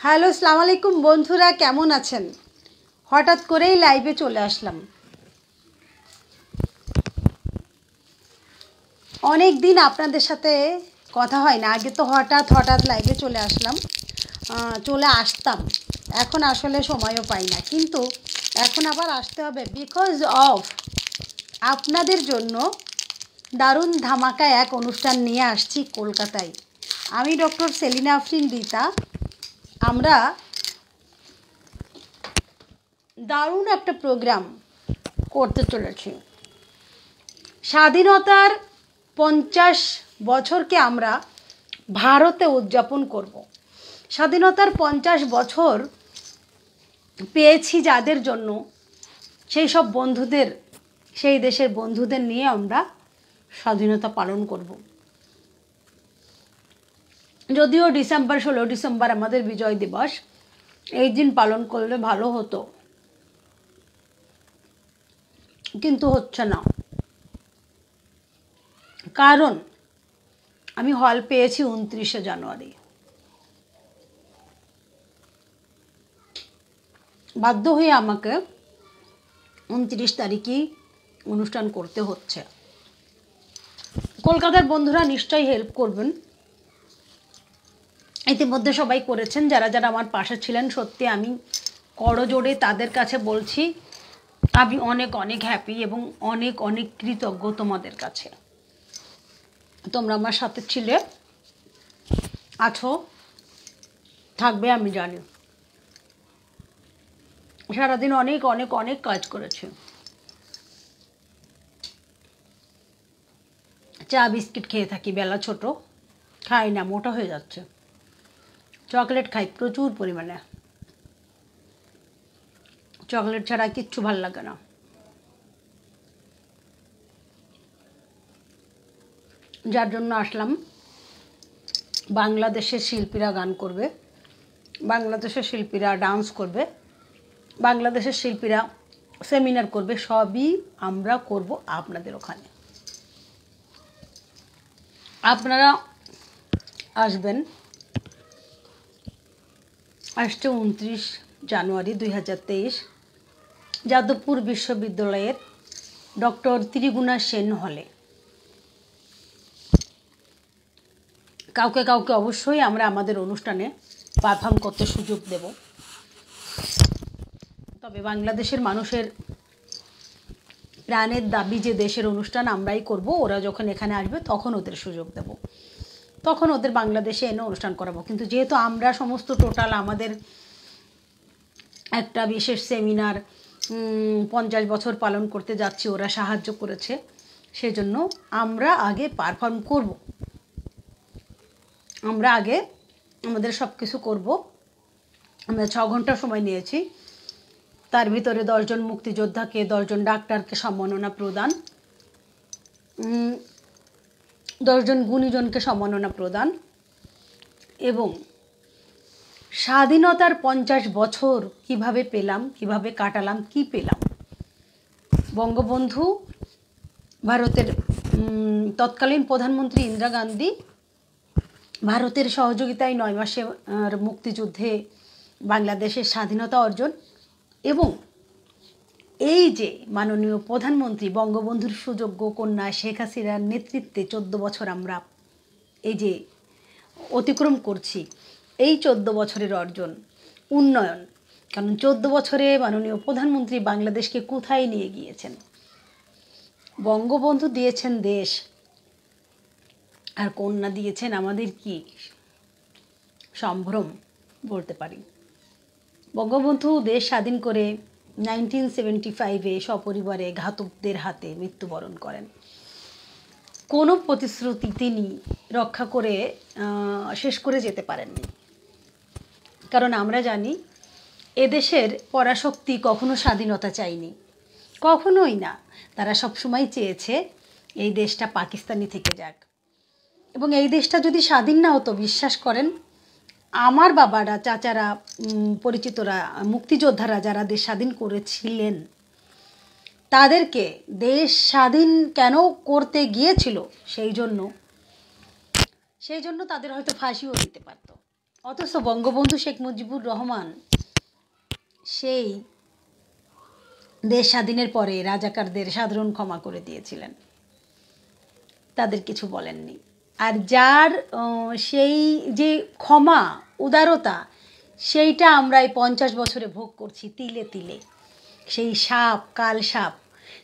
Hello সালাম আলাইকুম বন্ধুরা, কেমন আছেন? হঠাৎ করেই লাইভে চলে আসলাম। অনেক দিন আপনাদের সাথে কথা হয় না আগে তো হঠাৎ হঠাৎ লাইভে চলে আসলাম। চলে আসতাম। এখন আসলে সময়ও পাই না। কিন্তু এখন আবার আসতে হবে বিকজ অফ আপনাদের জন্য দারুণ ধামাকা এক অনুষ্ঠান নিয়ে আসছি কলকাতায়। আমি ডক্টর সেলিনা আফরিন রীতা আমরা দারুণ একটা প্রোগ্রাম করতে চলেছি। স্বাধীনতার পঞ্চাশ বছরকে আমরা ভারতে উদযাপন করব। স্বাধীনতার পঞ্চাশ বছর পেয়েছি যাদের জন্য, সেই সব বন্ধুদের, সেই দেশের বন্ধুদের নিয়ে আমরা স্বাধীনতা পালন করব। যদিও ডিসেম্বর ষোলো ডিসেম্বর আমাদের বিজয় দিবস, এই দিন পালন করলে ভালো হতো। কিন্তু হচ্ছে না। কারণ, আমি হল পেয়েছি উনত্রিশে জানুয়ারি। বাধ্য হয়ে আমাকে উনত্রিশ তারিখেই অনুষ্ঠান করতে হচ্ছে। কলকাতার বন্ধুরা নিশ্চয়ই হেল্প করবেন। ইতিমধ্যে সবাই করেছেন, যারা যারা আমার পাশে ছিলেন, সত্যি আমি করজোড়ে তাদের কাছে বলছি, আমি অনেক অনেক হ্যাপি এবং অনেক অনেক কৃতজ্ঞ তোমাদের কাছে। তোমরা আমার সাথে ছিলে, আছো, থাকবে আমি জানি। সারাদিন অনেক অনেক অনেক কাজ করেছি। চা, বিস্কিট খেয়ে থাকি, বেলা ছোট, খাই না, মোটা হয়ে যাচ্ছে। চকলেট খাই প্রচুর পরিমাণে। চকলেট ছাড়া কিচ্ছু ভালো লাগে না। যার জন্য আসলাম। বাংলাদেশের শিল্পীরা গান করবে। বাংলাদেশের শিল্পীরা ডান্স করবে। বাংলাদেশের শিল্পীরা সেমিনার করবে। সবই আমরা করব আপনাদের ওখানে। আপনারা আসবেন। আসছে উনত্রিশ জানুয়ারি দুই হাজার তেইশ, যাদবপুর বিশ্ববিদ্যালয়ের ডক্টর ত্রিগুণা সেন হলে। কাউকে কাউকে অবশ্যই আমরা আমাদের অনুষ্ঠানে পারফর্ম করতে সুযোগ দেব। তবে বাংলাদেশের মানুষের প্রাণের দাবি যে দেশের অনুষ্ঠান আমরাই করব, ওরা যখন এখানে আসবে তখন ওদের সুযোগ দেব। তখন ওদের বাংলাদেশে এনে অনুষ্ঠান করাবো। কিন্তু যেহেতু আমরা সমস্ত টোটাল আমাদের একটা বিশেষ সেমিনার পঞ্চাশ বছর পালন করতে যাচ্ছি, ওরা সাহায্য করেছে, সেজন্য আমরা আগে পারফর্ম করব। আমরা আগে আমাদের সব কিছু করব। আমরা ছ ঘণ্টা সময় নিয়েছি। তার ভিতরে দশজন মুক্তিযোদ্ধাকে, দশজন ডাক্তারকে সম্মাননা প্রদান। দশজন গুণীজনকে সম্মাননা প্রদান এবং স্বাধীনতার পঞ্চাশ বছর কীভাবে পেলাম, কীভাবে কাটালাম, কি পেলাম? বঙ্গবন্ধু ভারতের তৎকালীন প্রধানমন্ত্রী ইন্দিরা গান্ধী ভারতের সহযোগিতায় নয় মাসে মুক্তিযুদ্ধে বাংলাদেশের স্বাধীনতা অর্জন এবং এই যে মাননীয় প্রধানমন্ত্রী বঙ্গবন্ধুর সুযোগ্য কন্যা শেখ হাসিনার নেতৃত্বে চোদ্দ বছর আমরা এই যে অতিক্রম করছি, এই চোদ্দ বছরের অর্জন, উন্নয়ন। কারণ চোদ্দ বছরে মাননীয় প্রধানমন্ত্রী বাংলাদেশকে কোথায় নিয়ে গিয়েছেন? বঙ্গবন্ধু দিয়েছেন দেশ, আর কন্যা দিয়েছেন আমাদের কি সম্ভ্রম বলতে পারি। বঙ্গবন্ধু দেশ স্বাধীন করে নাইনটিন সেভেন্টি ফাইভে সপরিবারে ঘাতকদের হাতে মৃত্যুবরণ করেন। কোনো প্রতিশ্রুতি তিনি রক্ষা করে শেষ করে যেতে পারেননি। কারণ আমরা জানি এদেশের পরাশক্তি কখনো স্বাধীনতা চায়নি। কখনোই না। তারা সবসময় চেয়েছে, এই দেশটা পাকিস্তানি থেকে যাক। এবং এই দেশটা যদি স্বাধীন না হতো, বিশ্বাস করেন আমার বাবারা, চাচারা পরিচিতরা, মুক্তিযোদ্ধারা যারা দেশ স্বাধীন করেছিলেন, তাদেরকে দেশ স্বাধীন কেন করতে গিয়েছিল সেই জন্য সেই জন্য তাদের হয়তো ফাঁসিও দিতে পারতো। অথচ বঙ্গবন্ধু শেখ মুজিবুর রহমান সেই দেশ স্বাধীনের পরে রাজাকারদের সাধারণ ক্ষমা করে দিয়েছিলেন। তাদের কিছু বলেননি। আর যার সেই যে ক্ষমা, উদারতা, সেইটা আমরা এই পঞ্চাশ বছরে ভোগ করছি তিলে তিলে। সেই সাপ, কাল সাপ,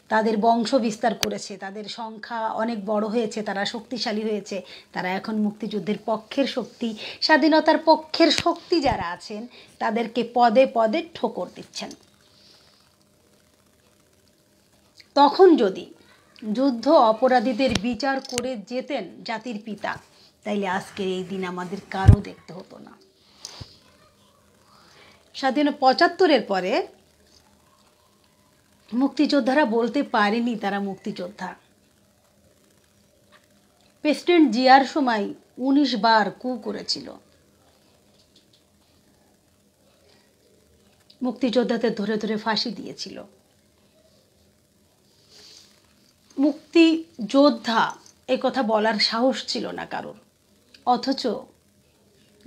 তাদের বংশ বিস্তার করেছে, তাদের সংখ্যা অনেক বড় হয়েছে, তারা শক্তিশালী হয়েছে, তারা এখন মুক্তিযুদ্ধের পক্ষের শক্তি, স্বাধীনতার পক্ষের শক্তি যারা আছেন, তাদেরকে পদে পদে ঠোকর দিচ্ছেন। তখন যদি যুদ্ধ অপরাধীদের বিচার করে যেতেন জাতির পিতা। তাইলে আজকের এই দিন আমাদের কারও দেখতে হতো না। স্বাধীন পঁচাত্তরের পরে মুক্তিযোদ্ধারা বলতে পারেনি তারা মুক্তিযোদ্ধা। প্রেসিডেন্ট জিয়ার সময় উনিশ বার কু করেছিল। মুক্তিযোদ্ধাদের ধরে ধরে ফাঁসি দিয়েছিল। মুক্তি যোদ্ধা এ কথা বলার সাহস ছিল না কারোর। অথচ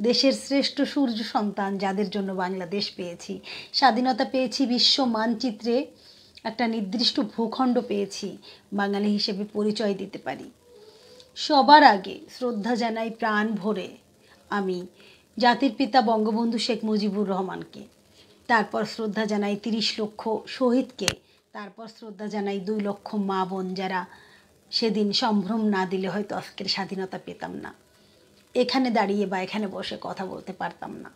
দেশের শ্রেষ্ঠ সূর্য সন্তান যাদের জন্য বাংলাদেশ পেয়েছি, স্বাধীনতা পেয়েছি, বিশ্ব মানচিত্রে একটা নির্দিষ্ট ভূখণ্ড পেয়েছি, বাঙালি হিসেবে পরিচয় দিতে পারি। সবার আগে শ্রদ্ধা জানাই প্রাণ ভরে আমি জাতির পিতা বঙ্গবন্ধু শেখ মুজিবুর রহমানকে। তারপর শ্রদ্ধা জানাই তিরিশ লক্ষ শহীদকে। তারপর শ্রদ্ধা জানাই দুই লক্ষ মা বোন যারা সেদিন সম্ভ্রম না দিলে হয়তো আজকের স্বাধীনতা পেতাম না। এখানে দাঁড়িয়ে বা এখানে বসে কথা বলতে পারতাম না।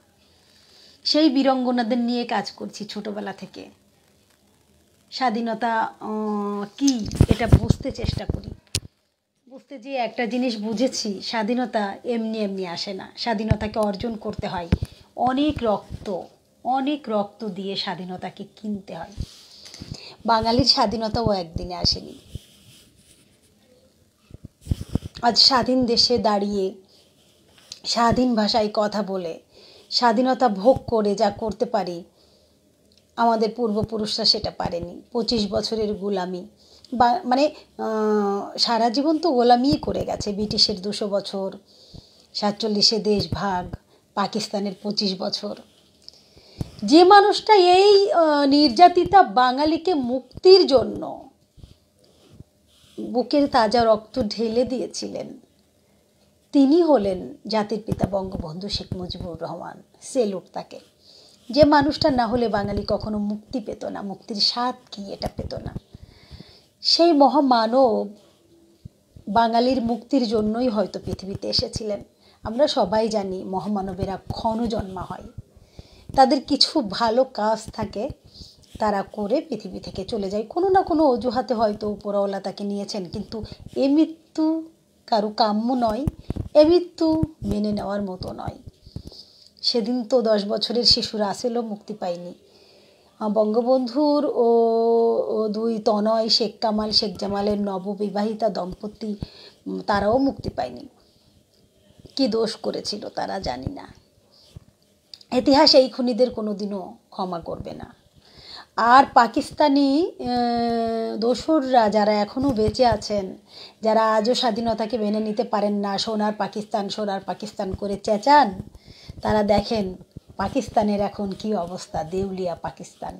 সেই বীরঙ্গনাদের নিয়ে কাজ করছি ছোটবেলা থেকে। স্বাধীনতা কি এটা বুঝতে চেষ্টা করি। বুঝতে যে একটা জিনিস বুঝেছি, স্বাধীনতা এমনি এমনি আসে না। স্বাধীনতাকে অর্জন করতে হয়। অনেক রক্ত অনেক রক্ত দিয়ে স্বাধীনতাকে কিনতে হয়। বাঙালির স্বাধীনতাও একদিনে আসেনি। আজ স্বাধীন দেশে দাঁড়িয়ে, স্বাধীন ভাষায় কথা বলে, স্বাধীনতা ভোগ করে যা করতে পারি, আমাদের পূর্বপুরুষরা সেটা পারেনি। পঁচিশ বছরের গোলামি, বা মানে সারা জীবন তো গোলামিই করে গেছে। ব্রিটিশের দুশো বছর, সাতচল্লিশে দেশ ভাগ, পাকিস্তানের পঁচিশ বছর। যে মানুষটা এই নির্যাতিতা বাঙালিকে মুক্তির জন্য বুকের তাজা রক্ত ঢেলে দিয়েছিলেন, তিনি হলেন জাতির পিতা বঙ্গবন্ধু শেখ মুজিবুর রহমান। সেলুট তাকে। যে মানুষটা না হলে বাঙালি কখনো মুক্তি পেত না, মুক্তির স্বাদ কি এটা পেত না। সেই মহামানব বাঙালির মুক্তির জন্যই হয়তো পৃথিবীতে এসেছিলেন। আমরা সবাই জানি মহামানবেরা ক্ষণ জন্মা হয়। তাদের কিছু ভালো কাজ থাকে, তারা করে পৃথিবী থেকে চলে যায়। কোনো না কোনো অজুহাতে হয়তো উপরওয়ালা তাকে নিয়েছেন, কিন্তু এ মৃত্যু কারও কাম্য নয়, এ মৃত্যু মেনে নেওয়ার মতো নয়। সেদিন তো দশ বছরের শিশু রাসেলও মুক্তি পায়নি। বঙ্গবন্ধুর ও দুই তনয়, শেখ কামাল, শেখ জামালের নববিবাহিতা দম্পতি তারাও মুক্তি পায়নি। কি দোষ করেছিল তারা জানি না। ইতিহাস এই খুনিদের কোনো দিনও ক্ষমা করবে না। আর পাকিস্তানি দোসররা যারা এখনও বেঁচে আছেন, যারা আজও স্বাধীনতাকে মেনে নিতে পারেন না, সোনার পাকিস্তান সোনার পাকিস্তান করে চেঁচান, তারা দেখেন পাকিস্তানের এখন কি অবস্থা, দেউলিয়া পাকিস্তান।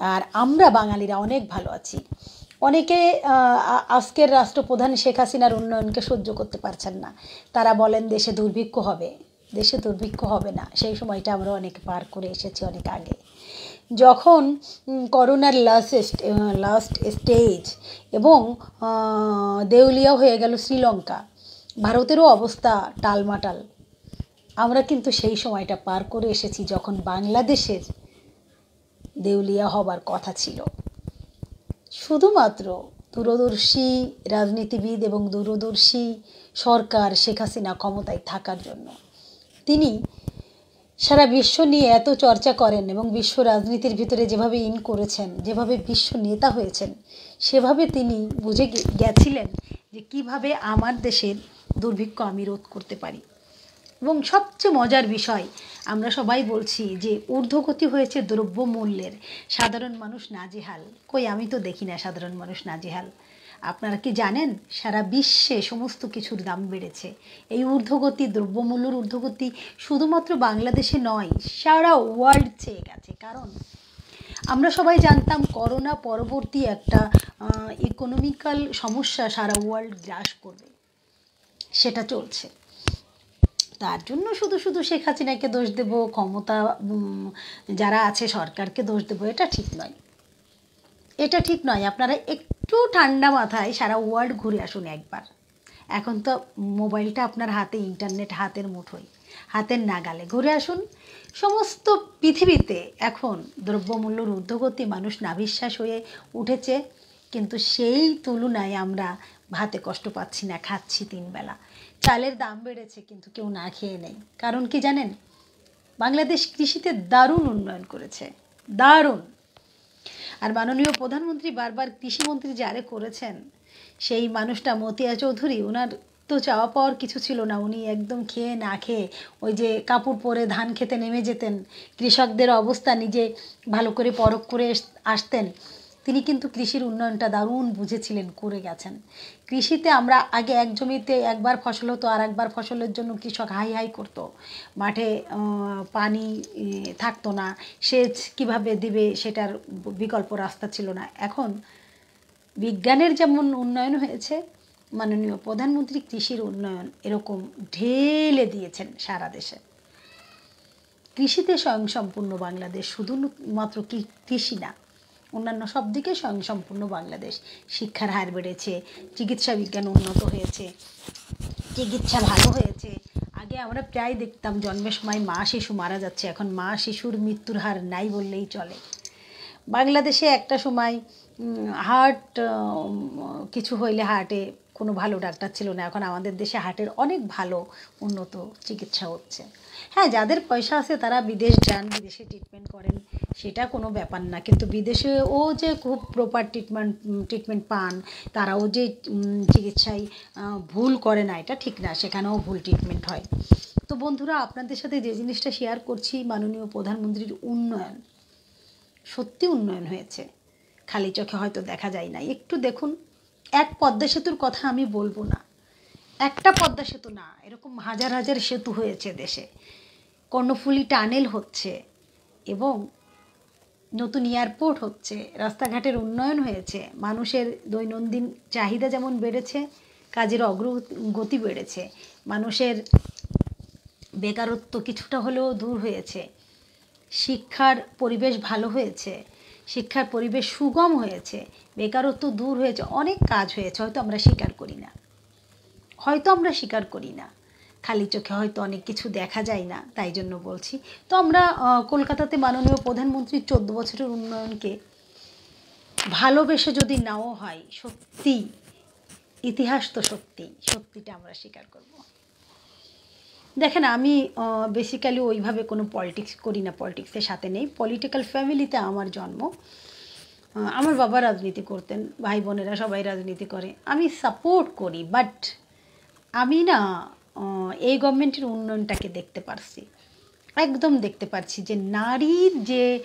আর আমরা বাঙালিরা অনেক ভালো আছি। অনেকে আজকের রাষ্ট্রপ্রধান শেখ হাসিনার উন্নয়নকে সহ্য করতে পারছেন না। তারা বলেন দেশে দুর্ভিক্ষ হবে। দেশে দুর্ভিক্ষ হবে না। সেই সময়টা আমরা অনেক পার করে এসেছি অনেক আগে। যখন করোনার লাস্ট লাস্ট স্টেজ এবং দেউলিয়া হয়ে গেল শ্রীলঙ্কা, ভারতেরও অবস্থা টালমাটাল। আমরা কিন্তু সেই সময়টা পার করে এসেছি যখন বাংলাদেশের দেউলিয়া হবার কথা ছিল। শুধুমাত্র দূরদর্শী রাজনীতিবিদ এবং দূরদর্শী সরকার শেখ হাসিনা ক্ষমতায় থাকার জন্য। তিনি সারা বিশ্ব নিয়ে এত চর্চা করেন এবং বিশ্ব রাজনীতির ভিতরে যেভাবে ইন করেছেন, যেভাবে বিশ্ব নেতা হয়েছেন, সেভাবে তিনি বুঝে গেছিলেন যে কীভাবে আমার দেশের দুর্ভিক্ষ আমি রোধ করতে পারি। এবং সবচেয়ে মজার বিষয়, আমরা সবাই বলছি যে ঊর্ধ্বগতি হয়েছে দ্রব্য মূল্যের সাধারণ মানুষ নাজেহাল। কই আমি তো দেখি না সাধারণ মানুষ নাজেহাল। আপনারা কি জানেন? সারা বিশ্বে সমস্ত কিছুর দাম বেড়েছে। এই ঊর্ধ্বগতি, দ্রব্যমূল্যর ঊর্ধ্বগতি শুধুমাত্র বাংলাদেশে নয়, সারা ওয়ার্ল্ড চেয়ে গেছে। কারণ আমরা সবাই জানতাম করোনা পরবর্তী একটা ইকোনমিক্যাল সমস্যা সারা ওয়ার্ল্ড গ্রাস করবে। সেটা চলছে। তার জন্য শুধু শুধু শেখ হাসিনাকে দোষ দেব, ক্ষমতা যারা আছে সরকারকে দোষ দেবো, এটা ঠিক নয়। এটা ঠিক নয়। আপনারা একটু ঠান্ডা মাথায় সারা ওয়ার্ল্ড ঘুরে আসুন একবার। এখন তো মোবাইলটা আপনার হাতে, ইন্টারনেট হাতের মুঠোয়, হাতের নাগালে। ঘুরে আসুন। সমস্ত পৃথিবীতে এখন দ্রব্যমূল্যর ঊর্ধ্বগতি মানুষ নাবিশ্বাস হয়ে উঠেছে, কিন্তু সেই তুলনায় আমরা ভাতে কষ্ট পাচ্ছি না, খাচ্ছি তিনবেলা। চালের দাম বেড়েছে, কিন্তু কেউ না খেয়ে নেই। কারণ কি জানেন? বাংলাদেশ কৃষিতে দারুণ উন্নয়ন করেছে। দারুণ। আর মাননীয় প্রধানমন্ত্রী বারবার কৃষিমন্ত্রী যারে করেছেন, সেই মানুষটা মতিয়া চৌধুরী ওনার তো চাওয়া পাওয়ার কিছু ছিল না। উনি একদম খেয়ে না খেয়ে ওই যে কাপড় পরে ধান খেতে নেমে যেতেন, কৃষকদের অবস্থা নিজে ভালো করে পরখ করে আসতেন। তিনি কিন্তু কৃষির উন্নয়নটা দারুণ বুঝেছিলেন, করে গেছেন। কৃষিতে আমরা আগে এক জমিতে একবার ফসল হতো, আর একবার ফসলের জন্য কৃষক হাই হাই করতো। মাঠে পানি থাকতো না। সেচ কীভাবে দিবে সেটার বিকল্প রাস্তা ছিল না। এখন বিজ্ঞানের যেমন উন্নয়ন হয়েছে, মাননীয় প্রধানমন্ত্রী কৃষির উন্নয়ন এরকম ঢেলে দিয়েছেন সারা দেশে। কৃষিতে স্বয়ংসম্পূর্ণ বাংলাদেশ শুধুমাত্র কৃষি না অন্যান্য সব দিকে স্বয়ংসম্পূর্ণ বাংলাদেশ। শিক্ষার হার বেড়েছে, চিকিৎসা বিজ্ঞান উন্নত হয়েছে, চিকিৎসা ভালো হয়েছে। আগে আমরা প্রায় দেখতাম জন্মের সময় মা শিশু মারা যাচ্ছে, এখন মা শিশুর মৃত্যুর হার নাই বললেই চলে। বাংলাদেশে একটা সময় হার্ট কিছু হইলে হার্টে কোনো ভালো ডাক্তার ছিল না, এখন আমাদের দেশে হার্টের অনেক ভালো উন্নত চিকিৎসা হচ্ছে। হ্যাঁ যাদের পয়সা আছে তারা বিদেশ যান, বিদেশে ট্রিটমেন্ট করেন, সেটা কোনো ব্যাপার না। কিন্তু বিদেশেও যে খুব প্রপার ট্রিটমেন্ট ট্রিটমেন্ট পান, তারাও যে চিকিৎসায় ভুল করে না, এটা ঠিক না, সেখানেও ভুল ট্রিটমেন্ট হয়। তো বন্ধুরা, আপনাদের সাথে যে জিনিসটা শেয়ার করছি, মাননীয় প্রধানমন্ত্রীর উন্নয়ন। সত্যি উন্নয়ন হয়েছে। খালি চোখে হয়তো দেখা যায় না একটু দেখুন, এক পদ্মা সেতুর কথা আমি বলব না। একটা পদ্মা সেতু না, এরকম হাজার হাজার সেতু হয়েছে দেশে। কর্ণফুলি টানেল হচ্ছে এবং নতুন এয়ারপোর্ট হচ্ছে, রাস্তাঘাটের উন্নয়ন হয়েছে, মানুষের দৈনন্দিন চাহিদা যেমন বেড়েছে, কাজের অগ্রগতি বেড়েছে, মানুষের বেকারত্ব কিছুটা হলেও দূর হয়েছে, শিক্ষার পরিবেশ ভালো হয়েছে, শিক্ষার পরিবেশ সুগম হয়েছে, বেকারত্ব দূর হয়েছে, অনেক কাজ হয়েছে, হয়তো আমরা স্বীকার করি না। হয়তো আমরা স্বীকার করি না। খালি চোখে হয়তো অনেক কিছু দেখা যায় না, তাই জন্য বলছি। তো আমরা কলকাতাতে মাননীয় প্রধানমন্ত্রীর চোদ্দ বছরের উন্নয়নকে ভালোবেসে যদি নাও হয়, সত্যি, ইতিহাস তো সত্যি, সত্যিটা আমরা স্বীকার করব। দেখেন, আমি বেসিক্যালি ওইভাবে কোনো পলিটিক্স করি না পলিটিক্সের সাথে নেই। পলিটিক্যাল ফ্যামিলিতে আমার জন্ম। আমার বাবা রাজনীতি করতেন ভাই বোনেরা সবাই রাজনীতি করে। আমি সাপোর্ট করি বাট আমি না এই গভর্নমেন্টের উন্নয়নটাকে দেখতে পারছি। একদম দেখতে পারছি যে নারীর যে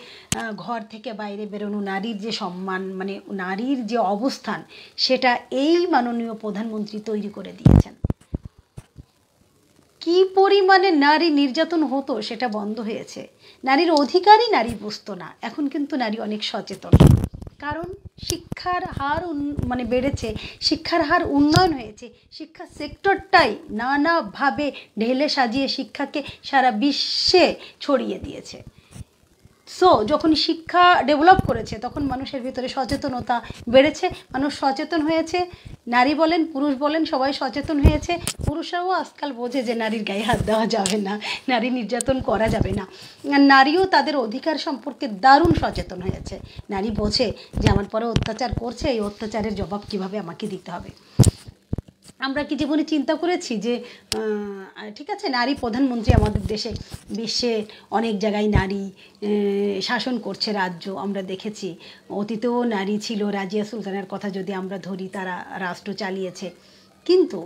ঘর থেকে বাইরে বেরোনো, নারীর যে সম্মান মানে নারীর যে অবস্থান, সেটা এই মাননীয় প্রধানমন্ত্রী তৈরি করে দিয়েছেন। কি পরিমাণে নারী নির্যাতন হতো সেটা বন্ধ হয়েছে। নারীর অধিকারই নারী বুঝতো না। এখন কিন্তু নারী অনেক সচেতন। কারণ শিক্ষার হার মানে বেড়েছে, শিক্ষার হার উন্নয়ন হয়েছে। শিক্ষা সেক্টরটাই নানাভাবে ঢেলে সাজিয়ে শিক্ষাকে সারা বিশ্বে ছড়িয়ে দিয়েছে। সো যখন শিক্ষা ডেভেলপ করেছে, তখন মানুষের ভিতরে সচেতনতা বেড়েছে। মানুষ সচেতন হয়েছে, নারী বলেন, পুরুষ বলেন, সবাই সচেতন হয়েছে। পুরুষরাও আজকাল বোঝে যে নারীর গায়ে হাত দেওয়া যাবে না, নারী নির্যাতন করা যাবে না। নারীও তাদের অধিকার সম্পর্কে দারুণ সচেতন হয়েছে। নারী বোঝে যে আমার পরে অত্যাচার করছে, এই অত্যাচারের জবাব কীভাবে আমাকে দিতে হবে। আমরা কি জীবনে চিন্তা করেছি যে ঠিক আছে, নারী প্রধানমন্ত্রী আমাদের দেশে, বিশ্বে অনেক জায়গায় নারী শাসন করছে রাজ্য, আমরা দেখেছি। অতীতেও নারী ছিল, রাজিয়া সুলতানের কথা যদি আমরা ধরি, তারা রাষ্ট্র চালিয়েছে। কিন্তু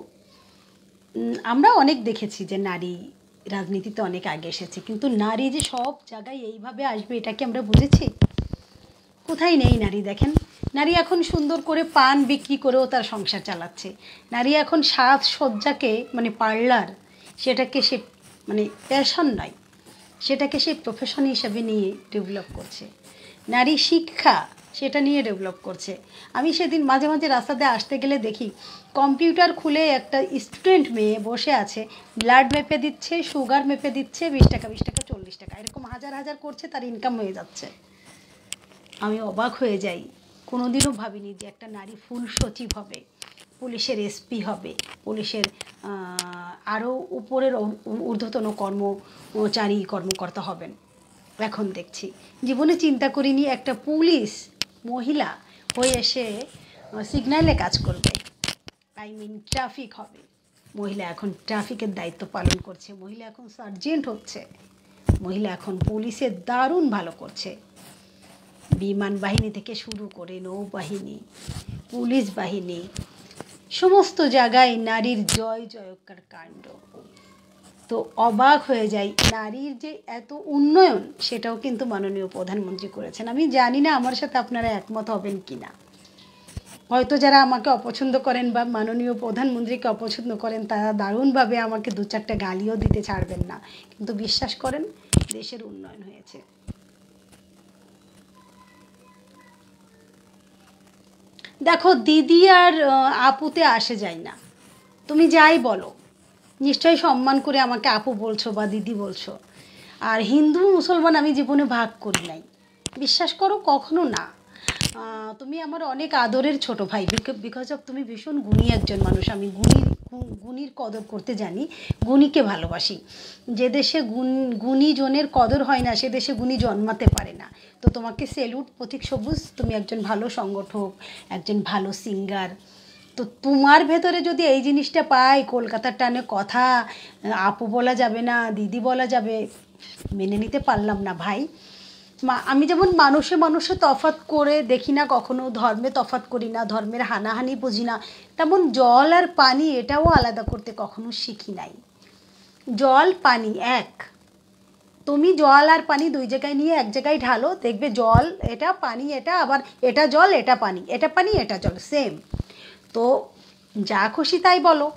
আমরা অনেক দেখেছি যে নারী রাজনীতিতে অনেক আগে এসেছে। কিন্তু নারী যে সব জায়গায় এইভাবে আসবে, এটা কি আমরা বুঝেছি? কোথায় নেই নারী, দেখেন। নারী এখন সুন্দর করে পান বিক্রি করেও তার সংসার চালাচ্ছে। নারী এখন সাজ সজ্জাকে মানে পার্লার, সেটাকে সে মানে প্যাশন নয়, সেটাকে সে প্রফেশন হিসাবে নিয়ে ডেভেলপ করছে। নারী শিক্ষা, সেটা নিয়ে ডেভেলপ করছে। আমি সেদিন মাঝে মাঝে রাস্তাতে আসতে গেলে দেখি কম্পিউটার খুলে একটা স্টুডেন্ট মেয়ে বসে আছে ব্লাড মেপে দিচ্ছে সুগার মেপে দিচ্ছে, বিশ টাকা বিশ টাকা, চল্লিশ টাকা, এরকম হাজার হাজার করছে, তার ইনকাম হয়ে যাচ্ছে। আমি অবাক হয়ে যাই। কোনোদিনও ভাবিনি যে একটা নারী ফুল সচিব হবে, পুলিশের এসপি হবে, পুলিশের আরও উপরের ঊর্ধ্বতন কর্মচারী, কর্মকর্তা হবেন। এখন দেখছি, জীবনে চিন্তা করিনি একটা পুলিশ মহিলা হয়ে এসে সিগন্যালে কাজ করবে। আই মিন ট্রাফিক হবে। মহিলা এখন ট্রাফিকের দায়িত্ব পালন করছে। মহিলা এখন সার্জেন্ট হচ্ছে। মহিলা এখন পুলিশের দারুণ ভালো করছে। বিমান বাহিনী থেকে শুরু করে নৌবাহিনী, পুলিশ বাহিনী, সমস্ত জায়গায় নারীর জয় জয়কার কাণ্ড। তো অবাক হয়ে যাই, নারীর যে এত উন্নয়ন সেটাও কিন্তু মাননীয় প্রধানমন্ত্রী করেছেন। আমি জানি না আমার সাথে আপনারা একমত হবেন কি না হয়তো যারা আমাকে অপছন্দ করেন বা মাননীয় প্রধানমন্ত্রীকে অপছন্দ করেন, তারা দারুণভাবে আমাকে দু চারটে গালিও দিতে ছাড়বেন না। কিন্তু বিশ্বাস করেন, দেশের উন্নয়ন হয়েছে। দেখো, দিদি আর আপুতে আসে যায় না। তুমি যাই বলো। নিশ্চয়ই সম্মান করে আমাকে আপু বলছো বা দিদি বলছো। আর হিন্দু মুসলমান আমি জীবনে ভাগ করি নাই। বিশ্বাস করো, কখনো না। তুমি আমার অনেক আদরের ছোট ভাই বিকজ অফ তুমি ভীষণ গুণী একজন মানুষ। আমি গুণীর গু- গুণীর কদর করতে জানি, গুণীকে ভালোবাসি। যে দেশে গুণ, গুণীজনের কদর হয় না, সে দেশে গুণী জন্মাতে পারে না। তো তোমাকে সেলুট, প্রতীক সবুজ, তুমি একজন ভালো সংগঠক, একজন ভালো সিঙ্গার তো তোমার ভেতরে যদি এই জিনিসটা পাই, কলকাতার টানে কথা আপু বলা যাবে না, দিদি বলা যাবে, মেনে নিতে পারলাম না ভাই। আমি যেমন মানুষে মানুষে তফাত করে দেখি না কখনো, ধর্মে তফাত করি না, ধর্মের হানাহানি বুঝি না, তেমন জল আর পানি এটাও আলাদা করতে কখনো শিখি নাই। জল, পানি, এক। তুমি জল আর পানি দুই জায়গায় নিয়ে এক জায়গায় ঢালো, দেখবে জল এটা পানি এটা, আবার এটা জল, এটা পানি এটা পানি, এটা জল সেম তো যা খুশি তাই বলো,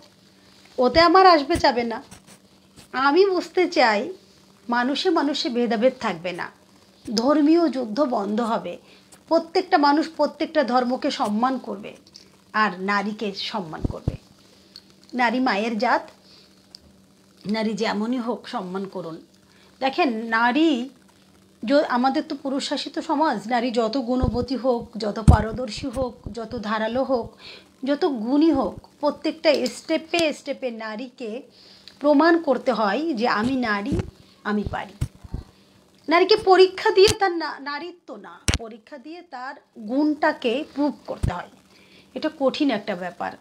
ওতে আমার আসবে যাবে না। আমি বুঝতে চাই, মানুষে মানুষে ভেদাভেদ থাকবে না। ধর্মীয় যুদ্ধ বন্ধ হবে। প্রত্যেকটা মানুষ প্রত্যেকটা ধর্মকে সম্মান করবে আর নারীকে সম্মান করবে। নারী মায়ের জাত, নারী যেমনই হোক সম্মান করুন। দেখেন, নারী আমাদের তো পুরুষ শাসিত সমাজ, নারী যত গুণবতী হোক, যত পারদর্শী হোক, যত ধারালো হোক, যত গুণী হোক, প্রত্যেকটা স্টেপে স্টেপে নারীকে প্রমাণ করতে হয় যে আমি নারী, আমি পারি। নারীকে পরীক্ষা দিয়ে তার নারীত্ব না, পরীক্ষা দিয়ে তার গুণটাকে প্রুভ করতে হয়। এটা কঠিন একটা ব্যাপার।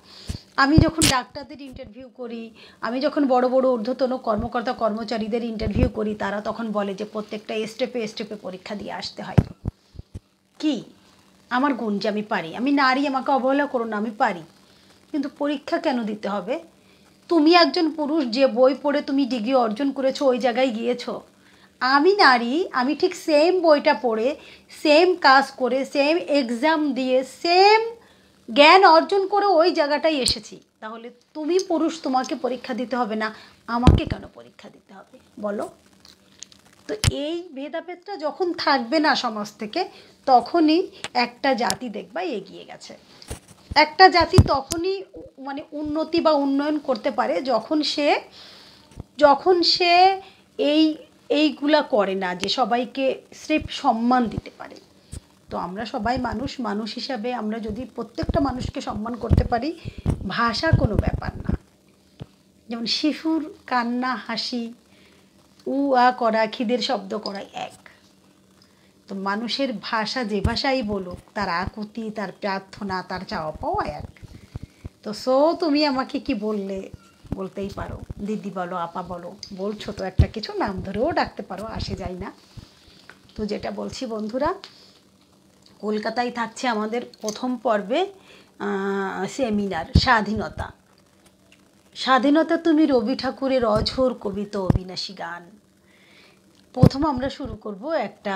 আমি যখন ডাক্তারদের ইন্টারভিউ করি, আমি যখন বড় বড় ঊর্ধ্বতন কর্মকর্তা কর্মচারীদের ইন্টারভিউ করি, তারা তখন বলে যে প্রত্যেকটা স্টেপে স্টেপে পরীক্ষা দিয়ে আসতে হয়। কি? আমার গুণ যে আমি পারি। আমি নারী, আমাকে অবহেলা করো না, আমি পারি। কিন্তু পরীক্ষা কেন দিতে হবে? তুমি একজন পুরুষ, যে বই পড়ে তুমি ডিগ্রি অর্জন করেছ, ওই জায়গায় গিয়েছো। আমি নারী, আমি ঠিক সেম বইটা পড়ে সেম কাজ করে সেম এক্সাম দিয়ে সেম জ্ঞান অর্জন করে ওই জায়গাটায় এসেছি। তাহলে তুমি পুরুষ, তোমাকে পরীক্ষা দিতে হবে না, আমাকে কেন পরীক্ষা দিতে হবে? বলো। তো এই ভেদাভেদটা যখন থাকবে না সমাজ থেকে, তখনই একটা জাতি দেখবা এগিয়ে গেছে। একটা জাতি তখনই মানে উন্নতি বা উন্নয়ন করতে পারে যখন সে যখন সে এই এইগুলা করে না যে সবাইকে স্রেফ সম্মান দিতে পারে। তো আমরা সবাই মানুষ মানুষ হিসাবে আমরা যদি প্রত্যেকটা মানুষকে সম্মান করতে পারি, ভাষা কোনো ব্যাপার না। যেমন শিশুর কান্না, হাসি উ আ করা, খিদের শব্দ করা এক। তো মানুষের ভাষা যে ভাষাই বলুক, তার আকুতি, তার প্রার্থনা, তার চাওয়া পাওয়া এক। তো সো তুমি আমাকে কি বললে? বলতেই পারো, দিদি বলো, আপা বলো, বলছো তো একটা কিছু, নাম ধরেও ডাকতে পারো আসে যায় না। তো যেটা বলছি বন্ধুরা, কলকাতায় থাকছে আমাদের প্রথম পর্বে সেমিনার স্বাধীনতা। স্বাধীনতা তুমি রবি ঠাকুরের অঝোর কবিতা অবিনাশী গান। প্রথম আমরা শুরু করব একটা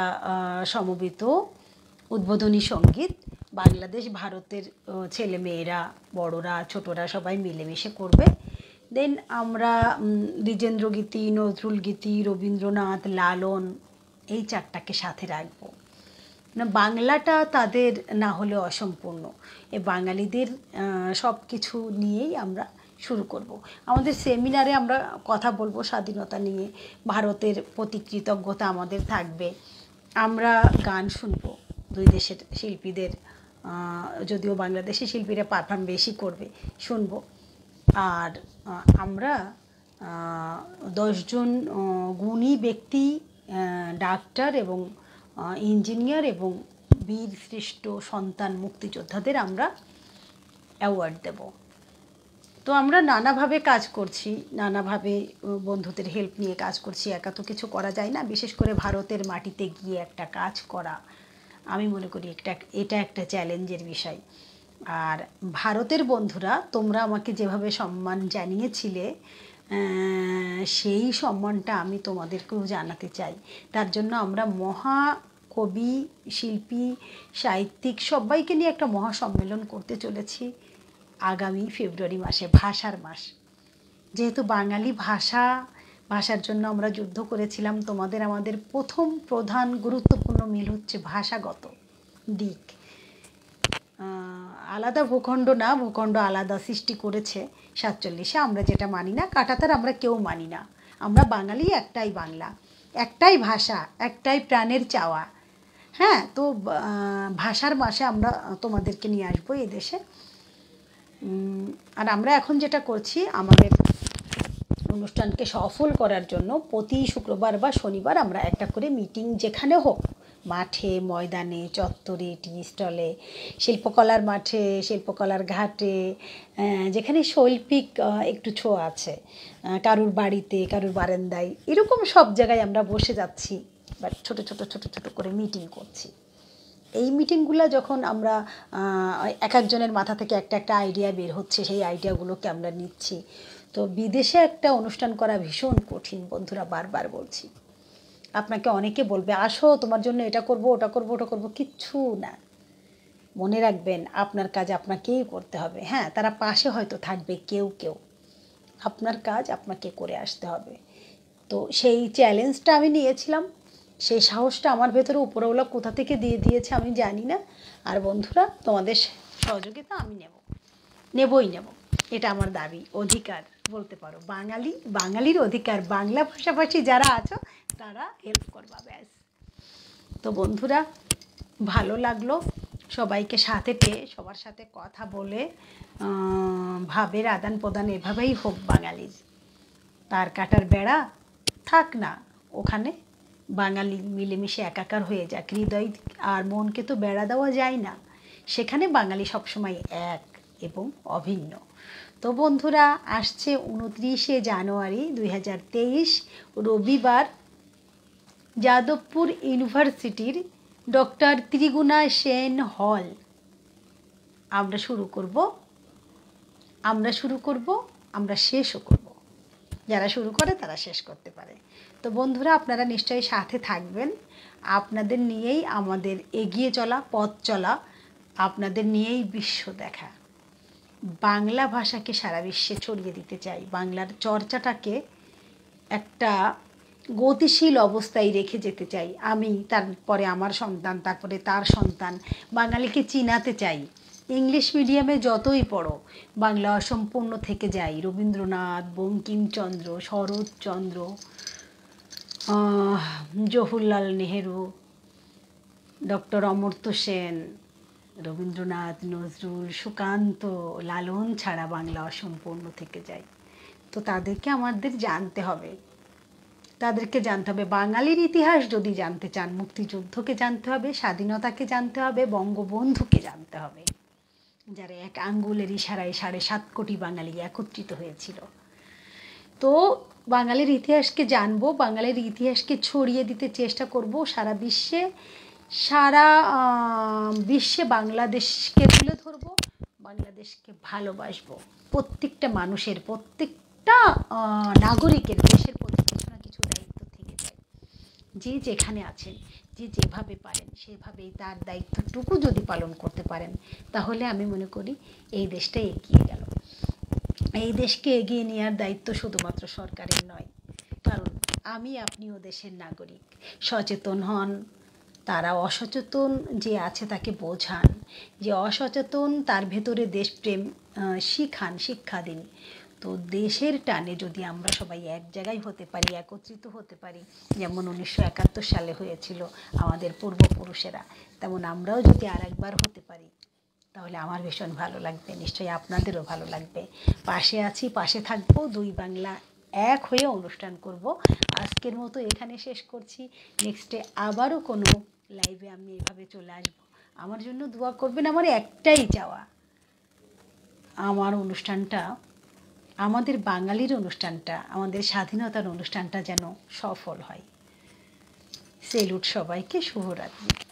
সমবেত উদ্বোধনী সংগীত। বাংলাদেশ, ভারতের ছেলে মেয়েরা বড়রা, ছোটরা সবাই মিলেমিশে করবে। দেন আমরা উম, দ্বিজেন্দ্র গীতি নজরুল গীতি রবীন্দ্রনাথ লালন এই চারটাকে সাথে রাখব। না বাংলাটা তাদের না হলে অসম্পূর্ণ। এ বাঙালিদের সব কিছু নিয়েই আমরা শুরু করব। আমাদের সেমিনারে আমরা কথা বলব স্বাধীনতা নিয়ে। ভারতের প্রতি কৃতজ্ঞতা আমাদের থাকবে। আমরা গান শুনব দুই দেশের শিল্পীদের যদিও বাংলাদেশি শিল্পীরা পারফর্ম বেশি করবে শুনব। আর আমরা দশজন গুণী ব্যক্তি ডাক্তার এবং ইঞ্জিনিয়ার এবং বীর শ্রেষ্ঠ সন্তান মুক্তিযোদ্ধাদের আমরা অ্যাওয়ার্ড দেব। তো আমরা নানাভাবে কাজ করছি, নানাভাবে বন্ধুদের হেল্প নিয়ে কাজ করছি, একা তো কিছু করা যায় না। বিশেষ করে ভারতের মাটিতে গিয়ে একটা কাজ করা, আমি মনে করি একটা, এটা একটা চ্যালেঞ্জের বিষয়। আর ভারতের বন্ধুরা, তোমরা আমাকে যেভাবে সম্মান জানিয়েছিলে সেই সম্মানটা আমি তোমাদেরকেও জানাতে চাই। তার জন্য আমরা মহা কবি, শিল্পী, সাহিত্যিক সবাইকে নিয়ে একটা মহা সম্মেলন করতে চলেছি আগামী ফেব্রুয়ারি মাসে, ভাষার মাস। যেহেতু বাঙালি ভাষা, ভাষার জন্য আমরা যুদ্ধ করেছিলাম, তোমাদের আমাদের প্রথম প্রধান গুরুত্বপূর্ণ মিল হচ্ছে ভাষাগত দিক। আলাদা ভূখণ্ড না, ভূখণ্ড আলাদা সৃষ্টি করেছে সাতচল্লিশে। আমরা যেটা মানি না, কাটাতার আমরা কেউ মানি না। আমরা বাঙালি, একটাই বাংলা। একটাই ভাষা, একটাই প্রাণের চাওয়া। হ্যাঁ তো ভাষার মাসে আমরা তোমাদেরকে নিয়ে আসব এই দেশে। আর আমরা এখন যেটা করছি, আমাদের অনুষ্ঠানকে সফল করার জন্য প্রতি শুক্রবার বা শনিবার আমরা একটা করে মিটিং যেখানে হোক মাঠে, ময়দানে, চত্বরে, টি স্টলে, শিল্পকলার মাঠে, শিল্পকলার ঘাটে যেখানে শৈল্পিক একটু ছো আছে। কারুর বাড়িতে, কারুর বারান্দায়, এরকম সব জায়গায় আমরা বসে যাচ্ছি বা ছোটো ছোটো ছোটো ছোটো করে মিটিং করছি। এই মিটিংগুলো যখন আমরা এক একজনের মাথা থেকে একটা একটা আইডিয়া বের হচ্ছে, সেই আইডিয়াগুলোকে আমরা নিচ্ছি। তো বিদেশে একটা অনুষ্ঠান করা ভীষণ কঠিন, বন্ধুরা বারবার বলছি। আপনাকে অনেকে বলবে, আসো, তোমার জন্য এটা করব, ওটা করব ওটা করব। কিচ্ছু না। মনে রাখবেন, আপনার কাজ আপনাকেই করতে হবে। হ্যাঁ তারা পাশে হয়তো থাকবে কেউ কেউ। আপনার কাজ আপনাকে করে আসতে হবে। তো সেই চ্যালেঞ্জটা আমি নিয়েছিলাম। সেই সাহসটা আমার ভেতরে উপরওয়ালা কোথা থেকে দিয়ে দিয়েছে আমি জানি না। আর বন্ধুরা, তোমাদের সহযোগিতা আমি নেব। নেবই নেব। এটা আমার দাবি, অধিকার। বলতে পারো, বাঙালি, বাঙালির অধিকার। বাংলা ভাষাভাষী যারা আছো তারা হেল্প করবা, ব্যাস। তো বন্ধুরা, ভালো লাগল সবাইকে সাথে পেয়ে, সবার সাথে কথা বলে। ভাবের আদান প্রদান এভাবেই হোক বাঙালির। তার কাটার বেড়া থাক না, ওখানে বাঙালি মিলেমিশে একাকার হয়ে যাক। হৃদয় আর মনকে তো বেড়া দেওয়া যায় না। সেখানে বাঙালি সবসময় এক এবং অভিন্ন। তো বন্ধুরা, আসছে উনত্রিশে জানুয়ারি দুই হাজার তেইশ, রবিবার যাদবপুর ইউনিভার্সিটির ডক্টর ত্রিগুণা সেন হল। আমরা শুরু করব। আমরা শুরু করব, আমরা শেষও করব। যারা শুরু করে, তারা শেষ করতে পারে। তো বন্ধুরা, আপনারা নিশ্চয়ই সাথে থাকবেন। আপনাদের নিয়েই আমাদের এগিয়ে চলা, পথ চলা, আপনাদের নিয়েই বিশ্ব দেখা। বাংলা ভাষাকে সারা বিশ্বে ছড়িয়ে দিতে চাই। বাংলার চর্চাটাকে একটা গতিশীল অবস্থায় রেখে যেতে চাই। আমি তারপরে আমার সন্তান তারপরে তার সন্তান। বাঙালিকে চিনাতে চাই। ইংলিশ মিডিয়ামে যতই পড়ো বাংলা অসম্পূর্ণ থেকে যাই রবীন্দ্রনাথ বঙ্কিমচন্দ্র শরৎচন্দ্র আহ, জওহরলাল নেহেরু ডক্টর অমর্ত্য সেন রবীন্দ্রনাথ নজরুল সুকান্ত লালন ছাড়া বাংলা অসম্পূর্ণ থেকে যায়। তো তাদেরকে আমাদের জানতে হবে। তাদেরকে জানতে হবে। বাঙালির ইতিহাস যদি জানতে চান, মুক্তিযুদ্ধকে জানতে হবে, স্বাধীনতাকে জানতে হবে, বঙ্গবন্ধুকে জানতে হবে। যারা এক আঙ্গুলের ইশারায় সাড়ে সাত কোটি বাঙালি একত্রিত হয়েছিল। তো বাঙালির ইতিহাসকে জানব, বাঙালির ইতিহাসকে ছড়িয়ে দিতে চেষ্টা করব। সারা বিশ্বে সারা বিশ্বে বাংলাদেশকে তুলে ধরবো, বাংলাদেশকে ভালোবাসবো। প্রত্যেকটা মানুষের, প্রত্যেকটা নাগরিকের দেশের প্রতি কিছু না কিছু দায়িত্ব থেকে যায় যে যেখানে আছেন, যে যেভাবে পারেন, সেভাবেই তার দায়িত্বটুকু যদি পালন করতে পারেন, তাহলে আমি মনে করি এই দেশটা এগিয়ে গেল। এই দেশকে এগিয়ে নেওয়ার দায়িত্ব শুধুমাত্র সরকারের নয়, কারণ আমি আপনিও দেশের নাগরিক। সচেতন হন, তারা অসচেতন যে আছে তাকে বোঝান, যে অসচেতন তার ভেতরে দেশপ্রেম শিখান, শিক্ষা দিন। তো দেশের টানে যদি আমরা সবাই এক জায়গায় হতে পারি, একত্রিত হতে পারি, যেমন উনিশশো একাত্তর সালে হয়েছিল আমাদের পূর্বপুরুষেরা, তেমন আমরাও যদি আর একবার হতে পারি, তাহলে আমার ভীষণ ভালো লাগবে, নিশ্চয়ই আপনাদেরও ভালো লাগবে। পাশে আছি, পাশে থাকব, দুই বাংলা এক হয়ে অনুষ্ঠান করব। আজকের মতো এখানে শেষ করছি। নেক্সটে আবারও কোনো লাইভে আমি এভাবে চলে আসব। আমার জন্য দোয়া করবেন, আমার একটাই চাওয়া, আমার অনুষ্ঠানটা আমাদের বাঙালির অনুষ্ঠানটা আমাদের স্বাধীনতার অনুষ্ঠানটা যেন সফল হয়। সেলুট সবাইকে শুভরাত্রি।